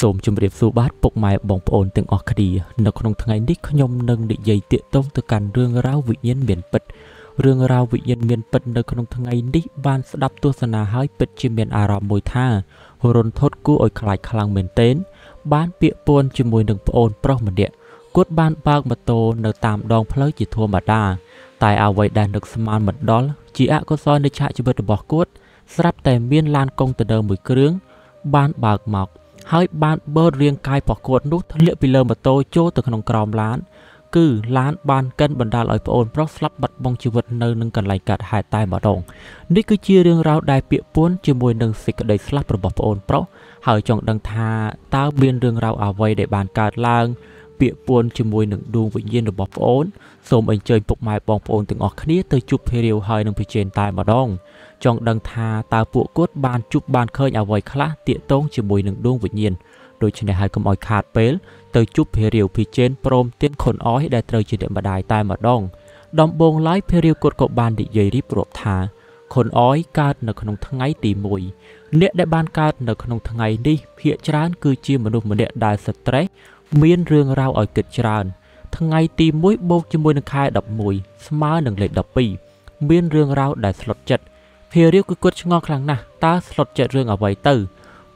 សូមជម្រាបសួរបាទពុកម៉ែបងប្អូនទាំងអស់គ្នានៅក្នុងថ្ងៃនេះខ្ញុំនឹងនិយាយទាក់ទងទៅកាន់រឿងរ៉ាវវិញ្ញាណមានពិតរឿងរ៉ាវវិញ្ញាណមានពិតនៅក្នុងថ្ងៃនេះបានស្ដាប់ទស្សនាហើយពិតជាមានអារម្មណ៍មួយថារន្ធត់គួរឲ្យខ្លាចខ្លាំងមែនទែនបានពាក្យពួនជាមួយនឹងប្អូនប្រុសម្នាក់គាត់បានបើកម៉ូតូនៅតាមដងផ្លូវជាធម្មតាតែអ្វីដែលនឹកស្មានមិនដល់ជាអកុសលនៃឆាកជីវិតរបស់គាត់ស្រាប់តែមានឡានកុងតឺន័រមួយគ្រឿងបានបើកមក ហើយបានបឺតរាងកាយរបស់គាត់នោះធ្លាក់ពីលើម៉ូតូចូលទៅក្នុងក្រោមឡាន គឺឡានបានកិនបណ្ដាលឲ្យប្អូនប្រុសស្លាប់បាត់បង់ជីវិតនៅនឹងកន្លែងកាត់ហេតុតែម្ដងនេះគឺជារឿងរ៉ាវដែលពាក់ព័ន្ធជាមួយនឹងសេចក្តីស្លាប់របស់ប្អូនប្រុសហើយចង់ដឹងថាតើមានរឿងរ៉ាវអ្វីដែលបានកើតឡើង ពាក្យពួនជាមួយនឹងដួងវិញ្ញាណរបស់ប្អូនសូមអញ្ជើញពុកម៉ែបងប្អូនទាំងអស់គ្នាទៅជួបភេរីវហើយនឹងពិជេនតែម្ដងចង់ដឹងថាតើពួកគាត់បានជួបបានឃើញអ្វីខ្លះតាកតងជាមួយនឹងដួងវិញ្ញាណដូច្នេះហើយកុំឲ្យខាតពេលទៅជួបភេរីវភីជេនព្រមទាំងខុនអយដែលត្រូវជាអ្នកម្ដាយតែម្ដងដំបងឡើយភេរីវគាត់ក៏បាននិយាយរៀបរាប់ថាខុនអយកើតនៅក្នុងថ្ងៃទី1អ្នកដែលបានកើតនៅក្នុងថ្ងៃនេះភាគច្រើនគឺជាមនុស្សម្នាក់ដែលស្ត្រេស មានរឿងរ៉ាវឲ្យគិតច្រើន ថ្ងៃទី1បូកជាមួយនឹងខែ11ស្មើនឹងលេខ12មានរឿងរ៉ាវដែលស្លុតចិត្តភារាវគឺគាត់ឆ្ងល់ខ្លាំងណាស់តើស្លុតចិត្តរឿងអ្វីទៅ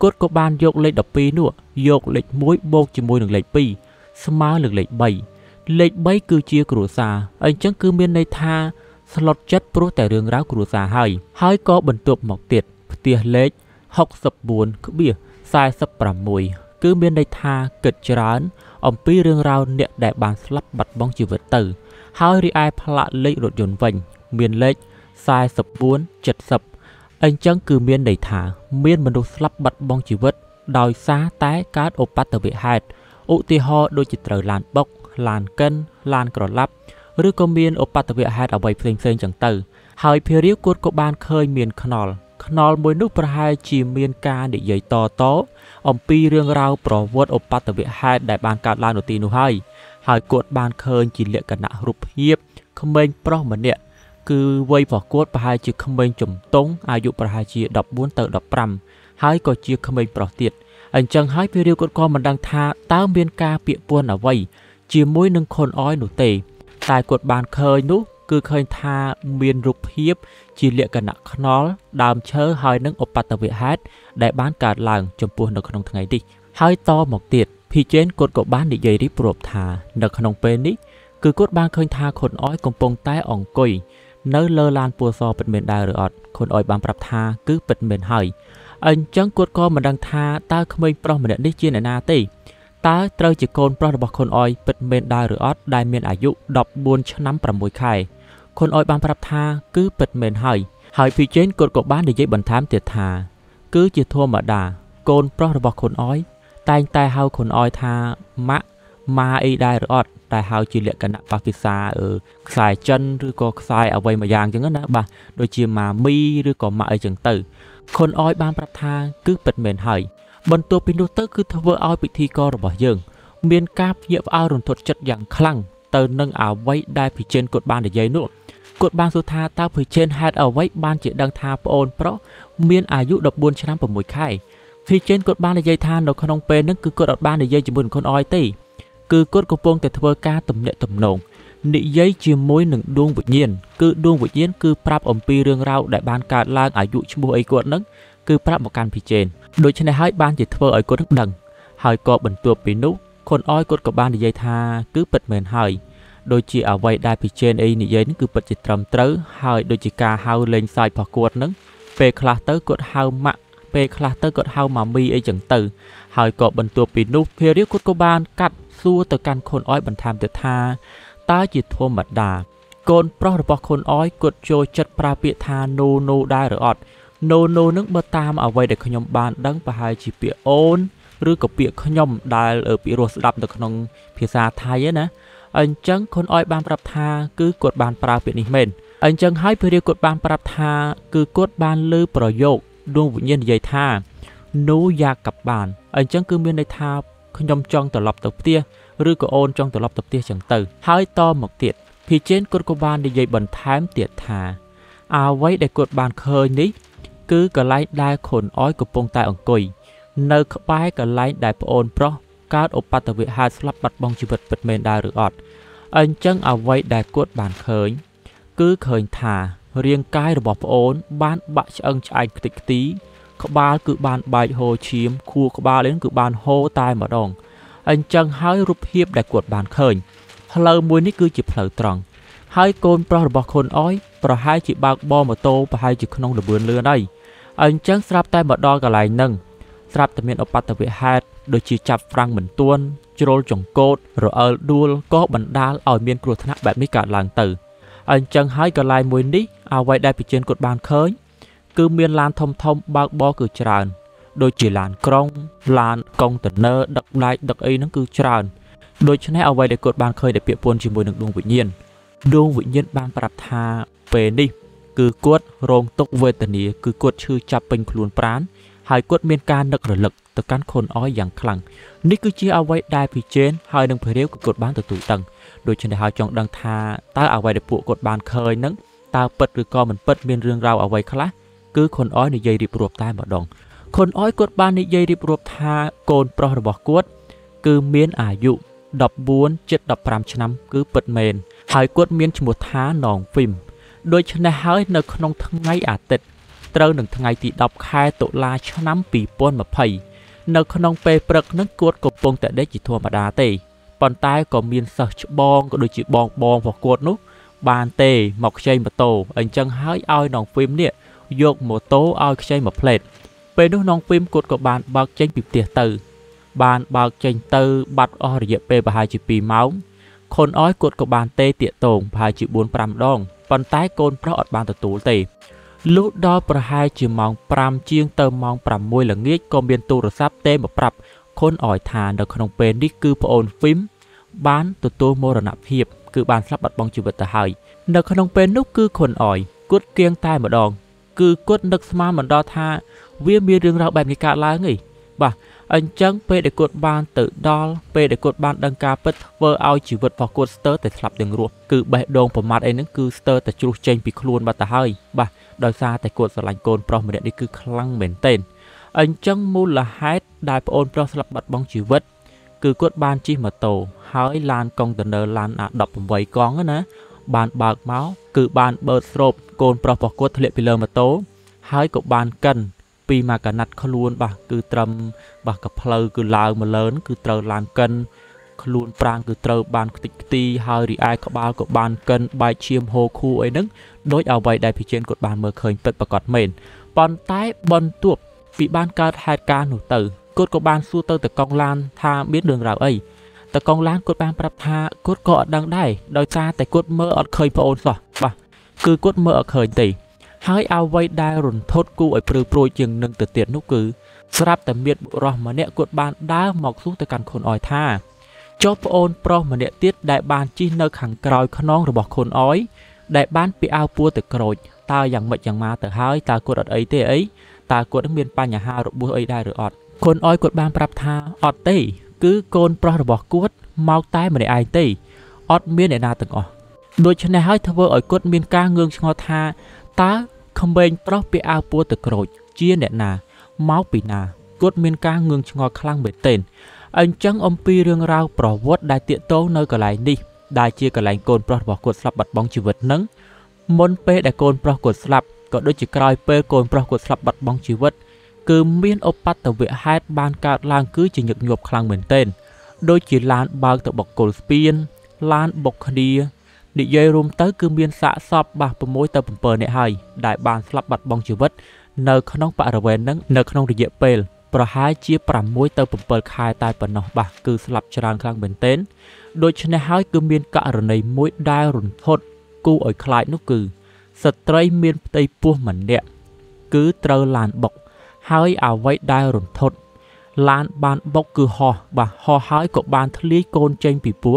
គាត់ក៏បានយកលេខ12នោះយកលេខ1បូកជាមួយនឹងលេខ2ស្មើនឹងលេខ3លេខ3គឺជាគ្រួសារអញ្ចឹងគឺមានន័យថាស្លុតចិត្តព្រោះតែរឿងរ៉ាវគ្រួសារហើយហើយក៏បន្ទាប់មកទៀតផ្ទះលេខ64.46 គឺមានន័យថាគិតច្រើន អំពីរឿងរ៉ាវអ្នកដែលបានស្លាប់បាត់បង់ជីវិតទៅ ហើយរីឯផ្លាកលេខរថយន្តវិញ មានលេខ4470អញ្ចឹងគឺមានន័យថា មានមនុស្សស្លាប់បាត់បង់ជីវិត ដោយសារតែកើតឧបទ្ទវហេតុឧទាហរណ៍ដូចជាត្រូវឡានបុក ឡានកិន ឡានក្រឡាប់ឬក៏មានឧបទ្ទវហេតុអ្វីផ្សេងផ្សេងចឹងទៅ ហើយភារាវគាត់ក៏បានឃើញមានខ្នល់ ខ្នល់មួយនោះប្រហែលជាមានការនិយាយតតអំពីរឿងរ៉ាវប្រវត្តិឧបទ្ទវហេតុដែលបានកើតឡើងនៅទីនោះហើយហើយគាត់បានឃើញជាលក្ខណៈរូបភាពក្មេងប្រុសម្នាក់គឺវ័យរបស់គាត់ប្រហែលជាក្មេងជំទង់អាយុប្រហែលជា14ទៅ15ហើយក៏ជាក្មេងប្រុសទៀតអញ្ចឹងហើយពេលរៀវគាត់ក៏មិនដឹងថាតើមានការពាក្យពួនអ្វីជាមួយនឹងខុនអយនោះទេតែគាត់បានឃើញនោះ គឺឃើញថាមានរូបភាព ជាលក្ខណៈខ្នល់ដើមឈើហើយនឹងឧបតវហេតុដែលបានកើតឡើងចំពោះនៅក្នុងថ្ងៃនេះហើយតមកទៀតភីជេនគាត់ក៏បាននិយាយរៀបរាប់ថា នៅក្នុងពេលនេះគឺគាត់បានឃើញថាខុនអយកំពុងតែអង្គុយនៅលើឡានពណ៌សពិតមែនដែរឬអត់ខុនអយបានប្រាប់ថាគឺពិតមែនហើយអញ្ចឹងគាត់ក៏មិនដឹងថាតើក្មេងប្រុសម្នាក់នេះជាអ្នកណាទេតើត្រូវជាកូនប្រុសរបស់ខុនអយពិតមែនដែរឬអត់ដែលមានអាយុ14ឆ្នាំ6ខែ ខុនអយបានប្រាប់ថាគឺពិតមែនហើយហើយភីជេនគាត់ក៏បាននិយាយបន្ថែមទៀតថាគឺជាធម្មតាកូនប្រុសរបស់ខុនអយតែងតែហៅខុនអយថាម៉ាក់ម៉ាអីដែរឬអត់តែហៅជាលក្ខណៈបាភាសាអឺខ្សែចិនឬក៏ខ្សែអ្វីមួយយ៉ាងចឹងណាបាទដូចជាម៉ាមីឬក៏ម៉ាក់អីចឹងទៅខុនអយបានប្រាប់ថាគឺពិតមែនហើយបន្ទាប់ពីនោះទៅគឺធ្វើឲ្យពិធីកររបស់យើង មានការភ្ញាក់ផ្អើលរន្ធត់ចិត្តយ៉ាងខ្លាំងទៅនឹងអ្វីដែលភិជិនគាត់បាននិយាយនោះ គាត់បានសួរថាតើភីជេនហេតុអ្វីបានជាដឹងថាប្អូនប្រុសមានអាយុ14ឆ្នាំ6ខែភីជេនគាត់បាននិយាយថានៅក្នុងពេលហ្នឹងគឺគាត់អត់បាននិយាយជាមួយនឹងខ្លួនអយទេគឺគាត់កំពុងតែធ្វើការទំនាក់ទំនងនិយាយជាមួយនឹងដួងវិញ្ញាណគឺដួងវិញ្ញាណគឺប្រាប់អំពីរឿងរ៉ាវដែលបានកើតឡើងអាយុឈ្មោះអីគាត់ហ្នឹងគឺប្រាប់មកកាន់ភីជេនដូច្នេះហើយបានជាធ្វើឲ្យគាត់ដឹងហើយក៏បន្ទាប់ពីនោះខុនអយគាត់ក៏បាននិយាយថាគឺពិតមែនហើយ ដូចជាអ្វីដែលពីជេនអីនិយាយនេះគឺពិតជាត្រឹមត្រូវហើយដូចជាការហៅលេងសើចរបស់គាត់នឹងពេលខ្លះទៅគាត់ហៅម៉ាក់ពេលខ្លះទៅគាត់ហៅម៉ាមីអីចឹងទៅ ហើយក៏បន្ទាប់ពីនោះភារីគាត់ក៏បាន កាត់សួរទៅកាន់ខុនអយបន្ថែមទៀតថាតើជាធម្មតាកូនប្រុសរបស់ខុនអយគាត់ចូលចិត្តប្រើពាក្យថា no no ដែរឬអត់ no no នឹងបើតាមអ្វីដែលខ្ញុំបានដឹងប្រហែលជាពាក្យអូនឬក៏ពាក្យខ្ញុំដែលពីរោះស្ដាប់នៅក្នុងភាសាថៃណា អញ្ចឹងខុនអយបានប្រាប់ថាគឺគាត់បានប្រើពាក្យនេះមែនអញ្ចឹងហើយព្រះរាគាត់បានប្រាប់ថាគឺគាត់បានលើប្រយោគដួងវិញ្ញាណនិយាយថានូយ៉ាកັບបានអញ្ចឹងគឺមានន័យថាខ្ញុំចង់ត្រឡប់ទៅផ្ទះឬក៏អូនចង់ត្រឡប់ទៅផ្ទះចឹងទៅ ហើយតមកទៀតភីជេនគាត់ក៏បាននិយាយបន្ថែមទៀតថាអ្វីដែលគាត់បានឃើញនេះ គឺកន្លែងដែលខុនអយកំពុងតែអង្គុយនៅក្បែរកន្លែងដែលប្អូនប្រុស កើតឧបទ្ទវហេតុស្លាប់បាត់បង់ជីវិតពិតមែនដែរឬអត់អញ្ចឹងអ្វីដែលគាត់បានឃើញ គឺឃើញថារាងកាយរបស់ប្អូន បានបាក់ឆ្អឹងឆ្អែកខ្ទេចខ្ទី ក្បាលគឺបានបែកហូរឈាមខួរក្បាលនេះគឺបានហូរតែម្ដងអញ្ចឹងហើយរូបភាពដែលគាត់បានឃើញផ្លូវមួយនេះគឺជាផ្លូវត្រង់ហើយកូនប្រុសរបស់ខុនអយប្រហែលជាបើកបរម៉ូតូប្រហែលជាក្នុងលបឿនលឿនហើយអញ្ចឹងស្រាប់តែមកដល់កន្លែងហ្នឹង ស្រាប់តែមានឧបទ្ទវហេតុដូចជាចាប់ហ្វ្រាំងមិនទួនជ្រុលចង្កូតរអិលដួលក៏បណ្ដាលឲ្យមានគ្រោះថ្នាក់បែបនេះកើតឡើងទៅអញ្ចឹងហើយកន្លែងមួយនេះអ្វីដែលប្រជាជនគាត់បានឃើញគឺមានឡានធំធំបើកបរគឺច្រើន ដូចជាឡានក្រុងឡានកុងតឺន័រដឹកដែកដឹកអីហ្នឹងគឺច្រើនដូច្នេះអ្វីដែលគាត់បានឃើញដែលពាក់ព័ន្ធជាមួយនឹងដួងវិញ្ញាណដួងវិញ្ញាណបានប្រាប់ថាពេលនេះ គឺគាត់រងទុក្ខវេទនាគឺគាត់ឈឺចាប់ពេញខ្លួនប្រាណ ហើយគាត់មានការនឹករលឹកទៅកាន់ខុនអយយ៉ាងខ្លាំងនេះគឺជាអ្វីដែលពីជេនហើយនឹងភេរាវក៏គាត់បានទទួលដឹងដូច្នេះហើយចង់ដឹងថាតើអ្វីដែលពួកគាត់បានឃើញហ្នឹងតើពិតឬក៏មិនពិតមានរឿងរ៉ាវអ្វីខ្លះគឺខុនអយនិយាយរៀបរាប់តែម្ដងខុនអយគាត់បាននិយាយរៀបរាប់ថាកូនប្រុសរបស់គាត់គឺមានអាយុ14ជិត15ឆ្នាំគឺពិតមែនហើយគាត់មានឈ្មោះថាណងហ្វីមដូច្នេះហើយនៅក្នុងថ្ងៃអាទិត្យ ត្រូវនឹងថ្ងៃទី10ខែតុលាឆ្នាំ2020នៅក្នុងពេលព្រឹកនឹងគាត់កំពុងតែដេកជាធម្មតាទេប៉ុន្តែក៏មានសិស្សច្បងក៏ដូចជាបងបងរបស់គាត់នោះបានទេមកខ្ចីម៉ូតូអញ្ចឹងហើយឲ្យน้องហ្វីមនេះយកម៉ូតូឲ្យខ្ចីមួយផ្លេតពេលនោះน้องហ្វីមគាត់ក៏បានបើកចេញពីផ្ទះទៅបានបើកចេញទៅបាត់អស់រយៈពេលប្រហែលជា2ម៉ោងខុនអយគាត់ក៏បានទេតាកតងប្រហែលជា4 5ដងប៉ុន្តែកូនប្រុសអត់បានទទួលទេ លុះដល់ប្រហែលជាម៉ោង5ជាងទៅម៉ោង6ល្ងាចក៏មានទូរស័ព្ទទេមកប្រាប់ខុនអយថានៅក្នុងពេលនេះគឺប្អូនហ្វីមបានទទួលមរណភាពគឺបានស្លាប់បាត់បង់ជីវិតទៅហើយនៅក្នុងពេលនោះគឺខុនអយគាត់គៀងតែម្ដង គឺគាត់នឹកស្មានមិនដល់ថា វាមានរឿងរ៉ាវបែបនេះកើតឡើងទេបាទ អញ្ចឹងពេលដែលគាត់បានទៅដល់ពេលដែលគាត់បានដឹងការពិតធ្វើឲ្យជីវិតរបស់គាត់ស្ទើរតែស្លាប់ទាំងរស់គឺបេះដូងប្រមាថអីហ្នឹងគឺស្ទើរតែជ្រុះចេញពីខ្លួនបាត់ទៅហើយបាទដោយសារតែគាត់ស្រឡាញ់កូនប្រុសម្នាក់នេះគឺខ្លាំងមែនទែនអញ្ចឹងមូលហេតុដែលប្អូនប្រុសស្លាប់បាត់បង់ជីវិតគឺគាត់បានជិះម៉ូតូហើយឡានកុងតឺន័រឡាន A18 កង់ណាបានបើកមកគឺបានបឺតស្រូបកូនប្រុសរបស់គាត់ធ្លាក់ពីលើម៉ូតូហើយក៏បានកិន ពីមកកណាត់ខ្លួនបាទគឺត្រឹមបាទកផ្លូវគឺឡើងមកលើគឺត្រូវឡានកិនខ្លួនប្រាងគឺត្រូវបានខ្ទេចខ្ទីហើយរីឯក្បាលក៏បានកិនបែកឈាមហូរខួរអីហ្នឹងដោយអ្វីដែលភិជានគាត់បានមើលឃើញពិតប្រាកដមែនប៉ុន្តែបន្ទាប់ពីបានកើតហេតុការណ៍នោះទៅគាត់ក៏បានសួរទៅតកងឡានថាមានរឿងរ៉ាវអីតកងឡានគាត់បានប្រាប់ថាគាត់ក៏អត់ដឹងដែរដោយសារតែគាត់មើលអត់ឃើញប្អូនសោះបាទគឺគាត់មើលអត់ឃើញទេ ហើយអ្វីដែលរន្ធត់គូឲ្យព្រឺព្រួយជាងនឹងទៅទៀតនោះគឺស្រាប់តែមានបុរសម្នាក់គាត់បានដើរមកសួរទៅកាន់ខុនអយថាចុះប្អូនប្រុសម្នាក់ទៀតដែលបានជិះនៅខាងក្រោយខ្នងរបស់ខុនអយដែលបានពាក់អាវពួរទៅក្រូចតើយ៉ាងម៉េចយ៉ាងម៉ាទៅហើយតើគាត់អត់អីទេអីតើគាត់មានបញ្ហារបួសអីដែរឬអត់ខុនអយគាត់បានប្រាប់ថាអត់ទេ គឺកូនប្រុសរបស់គាត់មកតែម្នាក់ឯងទេអត់មានអ្នកណាទាំងអស់ដូច្នេះហើយធ្វើឲ្យគាត់មានការងឿងឆ្ងល់ថា តើក្មេងប្រុសពាក់អាវពួរទៅក្រូច ជាអ្នកណាមកពីណាគាត់មានការងឿងឆ្ងល់ខ្លាំងមែនទែនអញ្ចឹងអំពីរឿងរ៉ាវប្រវត្តិដែលតាកតងនៅកន្លែងនេះដែលជាកន្លែងកូនប្រុសរបស់គាត់ស្លាប់បាត់បង់ជីវិតនឹងមុនពេលដែលកូនប្រុសគាត់ស្លាប់ក៏ដូចជាក្រោយពេលកូនប្រុសគាត់ស្លាប់បាត់បង់ជីវិត គឺមានឧបទ្ទវហេតុបានកើតឡើងគឺជាញឹកញាប់ខ្លាំងមែនទែនដូចជាឡានបើកទៅបុកគលស្ពានឡានបុកគ្នា និយាយរួមទៅគឺមានសាកសពបាស6ទៅ7នាក់ហើយដែលបានស្លាប់បាត់បង់ជីវិត នៅក្នុងបរិវេណហ្នឹងនៅក្នុងរយៈពេលប្រហែលជា6ទៅ7ខែតែប៉ុណ្ណោះបាទគឺស្លាប់ច្រើនខ្លាំងមែនទែនដូច្នេះហើយគឺមានករណីមួយដែលរន្ធត់គូឲ្យខ្លាចនោះគឺស្ត្រីមានផ្ទៃពោះម្នាក់គឺត្រូវឡានបុក ហើយអ្វីដែលរន្ធត់ឡានបានបុកគឺហោះបាទហោះហើយក៏បានធ្លាយកូនចេញពីពោះ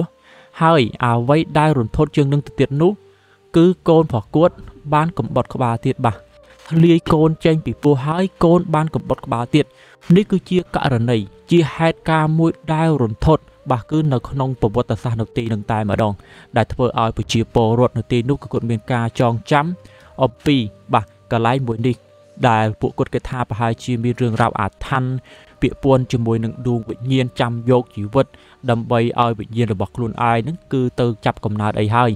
ហើយអ្វីដែលរន្ធត់ជាងនឹងទៅទៀតនោះគឺកូនប្រកួត បានកំបត់ក្បាលទៀតបាទធ្លាយកូនចេញពីពោះហើយកូនបានកំបត់ក្បាលទៀតនេះគឺជាករណីជាហេតុការណ៍មួយដែលរន្ធត់បាទគឺនៅក្នុងប្រវត្តិសាស្ត្រនៅទីនឹងតែម្ដង ដែលធ្វើឲ្យប្រជាពលរដ្ឋនៅទីនោះគឺគាត់មានការចងចាំអំពីបាទកន្លែងមួយនេះដែលពួកគាត់គេថាប្រហែលជាមានរឿងរ៉ាវអាថ័ន្ត ពាក់ព័ន្ធជាមួយនឹងដួងវិញ្ញាណចាំយកជីវិតដើម្បីឲ្យវិញ្ញាណរបស់ខ្លួនឯងហ្នឹងគឺទៅចាប់កំណើតអីហើយ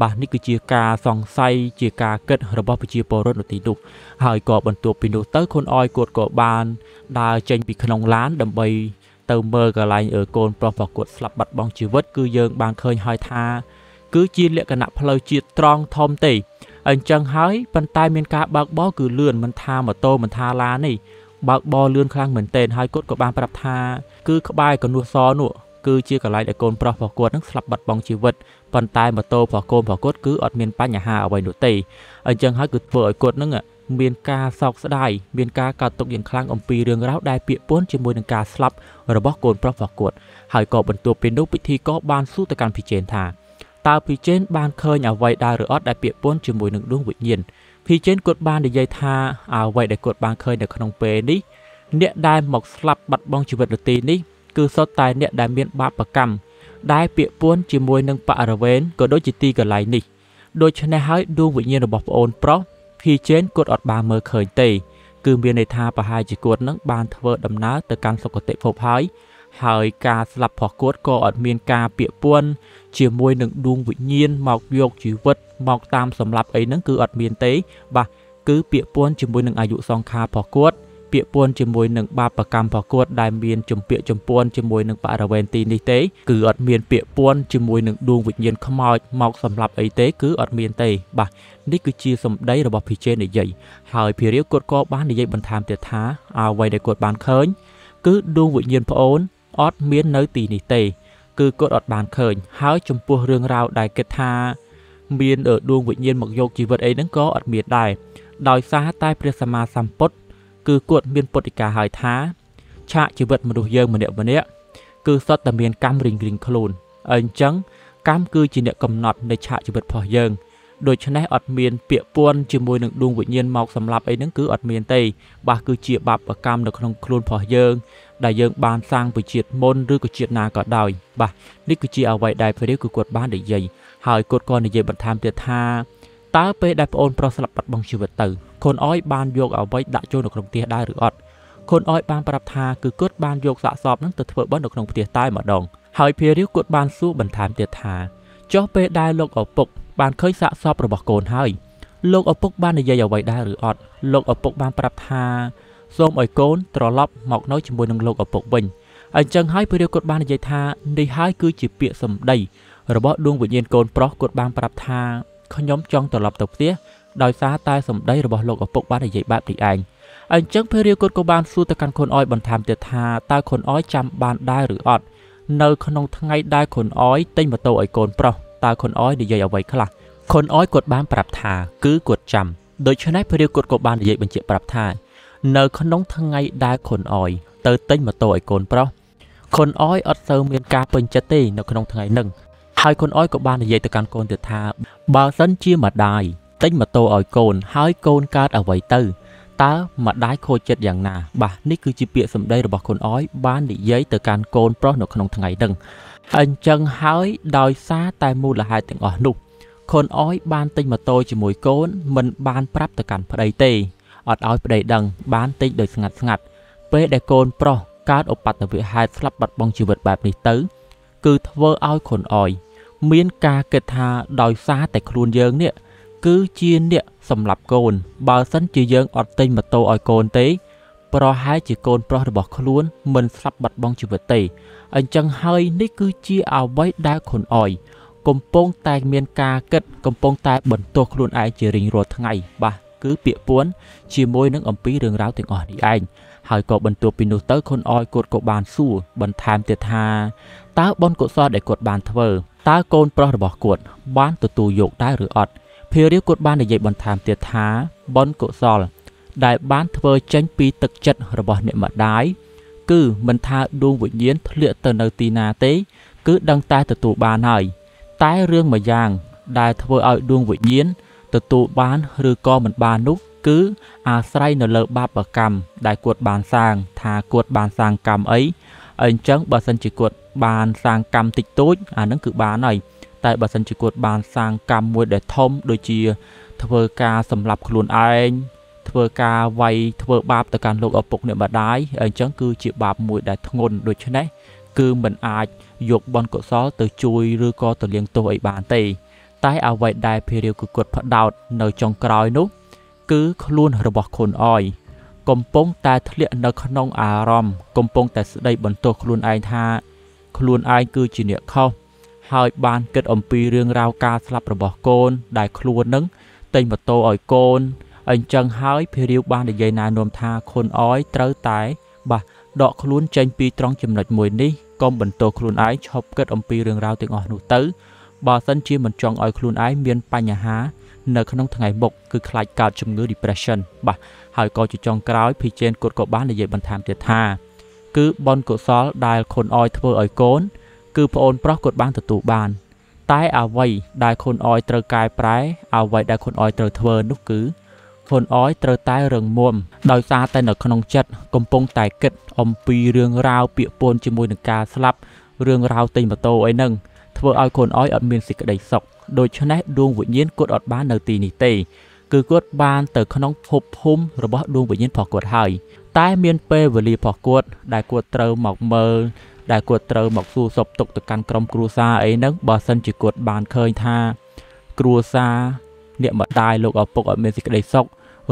បាទនេះគឺជាការសង្ស័យជាការគិតរបស់ប្រជាពលរដ្ឋនៅទីនោះហើយក៏បន្ទាប់ពីនោះទៅខុនអយគាត់ក៏បានដើរចេញពីក្នុងឡានដើម្បីទៅមើលកន្លែងកូនប្រុសរបស់គាត់ស្លាប់បាត់បង់ជីវិតគឺយើងបានឃើញហើយថាគឺជាលក្ខណៈផ្លូវជាតិត្រង់ធំទេអញ្ចឹងហើយប៉ុន្តែមានការបើកបរគឺលឿនមិនថាម៉ូតូមិនថាឡាននេះ បើកបរលឿនខ្លាំងមែនទែនហើយគាត់ក៏បានប្រាប់ថាគឺក្បែរកនួសសនោះគឺជាកន្លែងដែលកូនប្រុសរបស់គាត់នឹងស្លាប់បាត់បង់ជីវិតប៉ុន្តែម៉ូតូរបស់កូនរបស់គាត់គឺអត់មានបញ្ហាអ្វីនោះទេអញ្ចឹងហើយគឺធ្វើឲ្យគាត់នឹងមានការសោកស្ដាយមានការកត់ទុកយ៉ាងខ្លាំងអំពីរឿងរ៉ាវដែលពាក្យពន់ជាមួយនឹងការស្លាប់របស់កូនប្រុសរបស់គាត់ហើយក៏បន្ទាប់ពីនោះពិធីក៏បានសួរទៅកាន់ភីជេនថាតើភីជេនបានឃើញអ្វីដែរឬអត់ដែលពាក្យពន់ជាមួយនឹងដួងវិញ្ញាណ ភីជេនគាត់បាននិយាយថាអ្វីដែលគាត់បានឃើញនៅក្នុងពេលនេះអ្នកដែលមកស្លាប់បាត់បង់ជីវិតនៅទីនេះគឺសុទ្ធតែអ្នកដែលមានបាបកម្មដែលពាក្យពន់ជាមួយនឹងបរិវេណក៏ដូចជាទីកន្លែងនេះដូច្នេះហើយដួងវិញ្ញាណរបស់ប្អូនប្រុសភីជេនគាត់អត់បានមើលឃើញទេ គឺមានន័យថាប្រហែលជាគាត់នឹងបានធ្វើដំណើរទៅកាន់សុគតិភពហើយ ហើយការស្លាប់របស់គាត់ក៏អត់មានការពាក់ព័ន្ធជាមួយនឹងដួងវិញ្ញាណមកយកជីវិតមកតាមសម្លាប់អីហ្នឹងគឺអត់មានទេ បាទគឺពាក់ព័ន្ធជាមួយនឹងអាយុសង្ខាររបស់គាត់ពាក់ព័ន្ធជាមួយនឹងបាបកម្មរបស់គាត់ដែលមានជំពាក់ចម្ពួនជាមួយនឹងបរិវេណទីនេះទេគឺអត់មានពាក់ព័ន្ធជាមួយនឹងដួងវិញ្ញាណខ្មោចមកសម្លាប់អីទេគឺអត់មានទេបាទនេះគឺជាសម្ដីរបស់ភីជេនិយាយហើយភីរាវគាត់ក៏បាននិយាយបន្ថែមទៀតថាអ្វីដែលគាត់បានឃើញគឺដួងវិញ្ញាណប្អូន អត់មាននៅទីនេះទេ គឺគាត់អត់បានឃើញ ហើយចំពោះរឿងរ៉ាវដែលគិតថា មានដួងវិញ្ញាណមកយកជីវិតអីហ្នឹងក៏អត់មានដែរដោយសារតែព្រះសម្មាសម្ពុទ្ធគឺគាត់មានពុទ្ធិកាឲ្យថាឆាកជីវិតមនុស្សយើងម្នាក់ម្នាក់គឺសុទ្ធតែមានកម្មរៀងរៀងខ្លួនអញ្ចឹងកម្មគឺជាអ្នកកំណត់នៃឆាកជីវិតរបស់យើងដូច្នេះអត់មានពាក្យពួនជាមួយនឹងដួងវិញ្ញាណមកសម្លាប់អីហ្នឹងគឺអត់មានទេបាទគឺជាបាបកម្មនៅក្នុងខ្លួនរបស់យើង ដែលយើងបានសាងពីជាតិមុនឬក៏ជាតិណាក៏ដោយបាទនេះគឺជាអ្វីដែលព្រះរាជគឺគាត់បាននិយាយហើយគាត់ក៏និយាយបន្ថែមទៀតថាតើពេលដែលប្អូនប្រុសស្លាប់បាត់បង់ជីវិតទៅខុនអយបានយកអ្វីដាក់ចូលនៅក្នុងផ្ទះដែរឬអត់ខុនអយបានប្រាប់ថាគឺគាត់បានយកសាកសពហ្នឹងទៅធ្វើបន់នៅក្នុងផ្ទះតែម្ដងហើយភារាវគាត់បានសួរបន្ថែមទៀតថាចុះពេលដែលលោកឪពុកបានឃើញសាកសពរបស់កូនហើយលោកឪពុកបាននិយាយអ្វីដែរឬអត់លោកឪពុកបានប្រាប់ថា សូមឲ្យកូនត្រឡប់មកនៅជាមួយនឹងលោកឪពុកវិញអញ្ចឹងហើយព្រះរាជគាត់បាននិយាយថានេះហើយគឺជាពាក្យសម្ដីរបស់ដួងវិញ្ញាណកូនប្រុសគាត់បានប្រាប់ថាខ្ញុំចង់ត្រឡប់ទៅផ្ទះដោយសារតែសម្ដីរបស់លោកឪពុកបាននិយាយបែបនេះឯងអញ្ចឹងព្រះរាជគាត់ក៏បានសួរទៅកាន់ខុនអយបន្ថែមទៀតថាតើខុនអយចាំបានដែរឬអត់នៅក្នុងថ្ងៃដែលខុនអយទិញម៉ូតូឲ្យកូនប្រុសតើខុនអយនិយាយអ្វីខ្លះខុនអយគាត់បានប្រាប់ថាគឺគាត់ចាំដូច្នេះព្រះរាជគាត់ក៏បាននិយាយបញ្ជាក់ប្រាប់ថា នៅក្នុងថ្ងៃដែលខុនអយទៅទិញម៉ូតូឲ្យកូនប្រុសខុនអយអត់សូវមានការពេញចិត្តទេនៅក្នុងថ្ងៃហ្នឹងហើយខុនអយក៏បាននិយាយទៅកាន់កូនទៀតថាបើសិនជាម្ដាយទិញម៉ូតូឲ្យកូនហើយកូនកើតអ្វីទៅតើម្ដាយខូចចិត្តយ៉ាងណាបាទនេះគឺជាពាក្យសម្ដីរបស់ខុនអយបាននិយាយទៅកាន់កូនប្រុសនៅក្នុងថ្ងៃហ្នឹងអញ្ចឹងហើយដោយសារតែមូលហេតុទាំងអស់នោះខុនអយបានទិញម៉ូតូជាមួយកូនមិនបានប្រាប់ទៅកាន់ប្តីទេ អត់ឲ្យប្តីដឹងបានទិញដោយស្ងាត់ស្ងាត់ពេលដែលកូនប្រុសកើតឧបទ្ទវហេតុស្លាប់បាត់បង់ជីវិតបែបនេះទៅ គឺធ្វើឲ្យខុនអយមានការគិតថាដោយសារតែខ្លួនយើងនេះគឺជាអ្នកសម្លាប់កូន បើសិនជាយើងអត់ទិញម៉ូតូឲ្យកូនទេ ប្រហែលជាកូនប្រុសរបស់ខ្លួនមិនស្លាប់បាត់បង់ជីវិតទេអញ្ចឹងហើយនេះគឺជាអ្វីដែលខុនអយកំពុងតែមានការគិតកំពុងតែបន្ទោសខ្លួនឯងជារៀងរាល់ថ្ងៃបាទ គឺពាក្យពួនជាមួយនឹងអំពីរឿងរ៉ាវទាំងអស់នេះឯងហើយក៏បន្ទាប់ពីនោះទៅខុនអយគាត់ក៏បានសួរបន្ថែមទៀតថាតើបុណ្យកុសលដែលគាត់បានធ្វើតើកូនប្រុសរបស់គាត់បានទទួលយកដែរឬអត់ភារាគាត់បាននិយាយបន្ថែមទៀតថាបុណ្យកុសល ដែលបានធ្វើចេញពីទឹកចិត្តរបស់អ្នកម្ដាយគឺមិនថាដួងវិញ្ញាណធ្លាក់ទៅនៅទីណាទេ គឺដឹងតែទទួលបានហើយតែរឿងមួយយ៉ាង ដែលធ្វើឲ្យដួងវិញ្ញាណ ទទួលបានឬក៏មិនបាននោះគឺអាស្រ័យនៅលើបាបកម្មដែលគាត់បានសាង ថាគាត់បានសាងកម្មអីអញ្ចឹងបើសិនជាគាត់បានសាងកម្មតិចតួចអានឹងគឺបានហើយតែបើសិនជាគាត់បានសាងកម្មមួយដែលធំដូចជា ធ្វើការសម្លាប់ខ្លួនឯងធ្វើការវាយធ្វើបាបទៅកាន់លោកឪពុកអ្នកម្ដាយអញ្ចឹងគឺជាបាបមួយដែលធ្ងន់ដូច្នេះគឺមិនអាចយកបនកុសលទៅជួយឬក៏ទៅលៀងទោសអីបានទេ តែអ្វីដែលភេរាវគឺគាត់ផ្ដោតនៅចុងក្រោយនោះ គឺខ្លួនរបស់ខុនអយកំពុងតែធ្លាក់នៅក្នុងអារម្មណ៍កំពុងតែស្ដីបន្ទោសខ្លួនឯងថា ខ្លួនឯងគឺជាអ្នកខុសហើយបានគិតអំពីរឿងរ៉ាវការស្លាប់របស់កូន ដែលខ្លួននឹងទិញម៉ូតូឲ្យកូនអញ្ចឹងហើយភីរាវបាននិយាយណែនាំថាខុនអយត្រូវតែ បាទដកខ្លួនចេញពីត្រង់ចំណុចមួយនេះកុំបន្ទោសខ្លួនឯងឈប់គិតអំពីរឿងរ៉ាវទាំងអស់នោះទៅ បើសិនជាមិនចង់ឲ្យខ្លួនឯងមានបញ្ហានៅក្នុងថ្ងៃមុខគឺខ្លាចកើតជំងឺ depression បាទហើយក៏ជាចុងក្រោយភីជេនគាត់ក៏បាននិយាយបន្ថែមទៀតថាគឺបនកុសលដែលខុនអយធ្វើឲ្យកូន គឺប្អូនប្រុសគាត់បានទទួលបាន តែអ្វីដែលខុនអយត្រូវកែប្រែអ្វីដែលខុនអយត្រូវធ្វើនោះគឺខុនអយត្រូវតែរឹងមាំដោយសារតែនៅក្នុងចិត្តកំពុងតែគិតអំពីរឿងរ៉ាវពាក្យពន់ជាមួយនឹងការស្លាប់រឿងរ៉ាវទិញម៉ូតូអីហ្នឹង ធ្វើឲ្យខុនអយអត់មានសេចក្តីសុខដូច្នេះដួងវិញ្ញាណគាត់អត់បាននៅទីនេះទេគឺគាត់បានទៅក្នុងភពភូមិរបស់ដួងវិញ្ញាណរបស់គាត់ហើយតែមានពេលវេលារបស់គាត់ដែលគាត់ត្រូវមកមើលដែលគាត់ត្រូវមកសួរសពទុកទៅកាន់ក្រុមគ្រួសារអីហ្នឹងបើសិនជាគាត់បានឃើញថាគ្រួសារអ្នកម្ដាយលោកឪពុកអត់មានសេចក្តីសុខ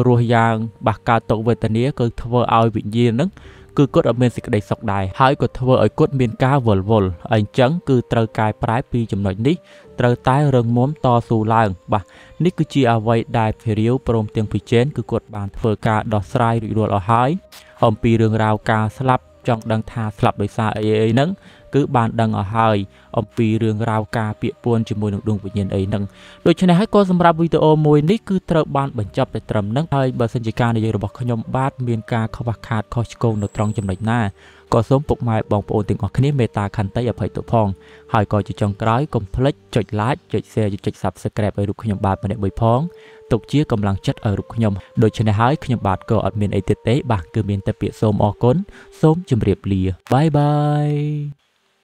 រស់យ៉ាងបាក់កើតទុកវេទនាគឺធ្វើឲ្យវិញ្ញាណហ្នឹង គឺគាត់អត់មានសេចក្តីសុខដែរហើយក៏ធ្វើឲ្យគាត់មានការវល់វល់អញ្ចឹងគឺត្រូវកែប្រែពីចំណុចនេះត្រូវតែរឹងមាំតស៊ូឡើង បាទនេះគឺជាអ្វីដែលភេរាវព្រមទាំងពិជែនគឺគាត់បានធ្វើការដោះស្រាយរួចរាល់អស់ហើយអំពីរឿងរ៉ាវការស្លាប់ ចង់ដឹងថាស្លាប់ដោយសារអីអីហ្នឹងគឺបានដឹងអស់ហើយអំពីរឿងរ៉ាវការពាក្យពួនជាមួយនឹងដួងវិញ្ញាណអីហ្នឹងដូច្នេះហើយក៏សម្រាប់វីដេអូមួយនេះគឺត្រូវបានបញ្ចប់តែត្រឹមហ្នឹងហើយបើសិនជាការនិយាយរបស់ខ្ញុំបាទមានការខ្វះខាតខុសឆ្គងនៅត្រង់ចំណុចណា ក៏សូមពុកម៉ែបងប្អូនទាំងអស់គ្នាមេត្តាខន្តីអភ័យទោសផងហើយក៏ជាចុងក្រោយកុំភ្លេចចុច like ចុច share ចុច subscribe ឲ្យរូបខ្ញុំបាទម្នាក់មួយផងទុកជាកម្លាំងចិត្តឲ្យរូបខ្ញុំដូច្នេះហើយខ្ញុំបាទក៏អត់មានអីទៀតទេបាទគឺមានតែពាក្យសូមអរគុណសូមជម្រាបលាបាយបាយ